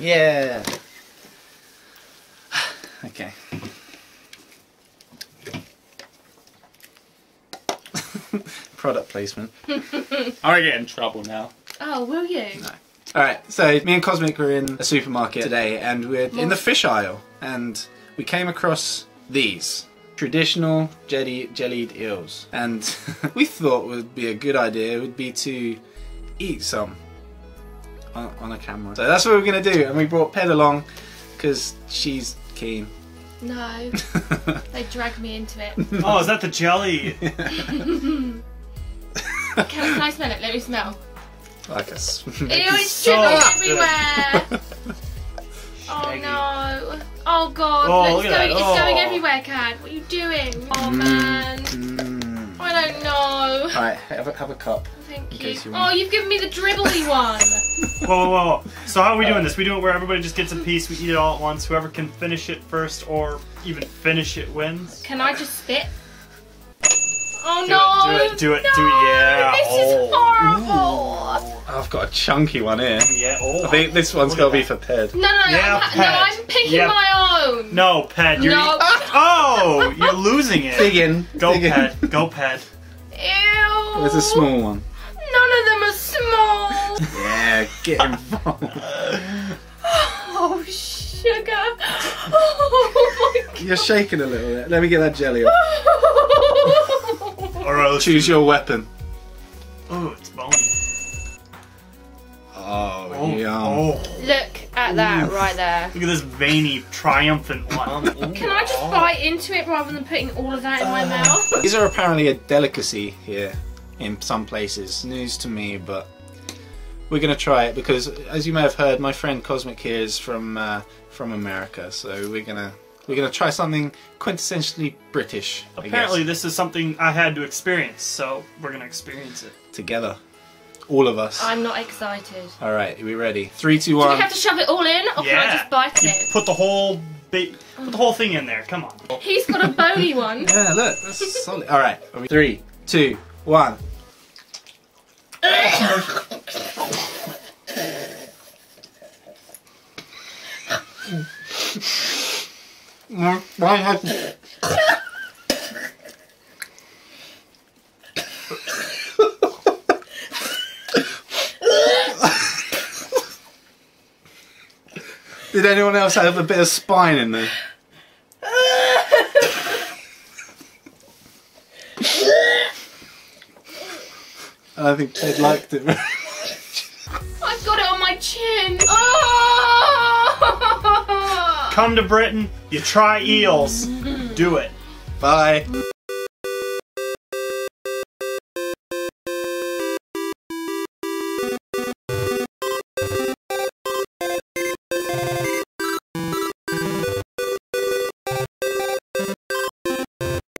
Yeah. okay. Product placement. I'm gonna get in trouble now. Oh, will you? Alright, so me and Cosmic were in a supermarket today and we're in the fish aisle and we came across these. Traditional jelly, jellied eels. And we thought would be a good idea would be to eat some on, on a camera. So that's what we're going to do and we brought Ped along because she's keen. No. they dragged me into it. Oh, is that the jelly? can I smell it? Let me smell. like us. Ew, it's so dripping everywhere. oh no. Oh god, Oh, look, look it's, going, that. it's going Oh. everywhere, Cad. What are you doing? Oh man. Mm. I don't know. Alright, have a, have a cup. Thank you. you oh, you've given me the dribbly one. Whoa, whoa, whoa. So how are we doing this? We do it where everybody just gets a piece, we eat it all at once. Whoever can finish it first or even finish it wins. Can I just spit? Oh Do no! it, do it, do it, no, do it, yeah. This is Oh. horrible. I've got a chunky one here. Yeah, oh. I think this one's Look got to be for Ped. No, no, no, Yeah, I'm, ha- no, I'm picking Yeah. my own. No, Ped, you're No. Oh, you're losing it. Dig in. Go, dig in. Ped. Go, Ped. Ew. There's a small one. None of them are small. Yeah, get involved. Oh, oh, sugar. Oh my You're shaking a little bit. Let me get that jelly off. god. Or else. Choose your weapon. Oh, it's bony. Oh, Oh, yum. oh. Look at that right there. Look at this veiny, triumphant one. Um, Can I just bite into it rather than putting all of that in my uh. mouth? These are apparently a delicacy here in some places. News to me, but we're gonna try it because, as you may have heard, my friend Cosmic here is from uh, from America, so we're gonna we're gonna try something quintessentially British. I guess, Apparently, this is something I had to experience, so we're gonna experience it. together, all of us. I'm not excited. All right, are we ready? Three, two, Do we have to shove it all in, or can I just bite You it? put the whole ba- put the whole thing in there. Come on. He's got a bony one. Yeah, look, that's solid. All right, are we- three, two, one. Why has Did anyone else have a bit of spine in there? I don't think Ted liked it. I've got it on my chin. Oh! Come to Britain, you try eels. Do it. Bye.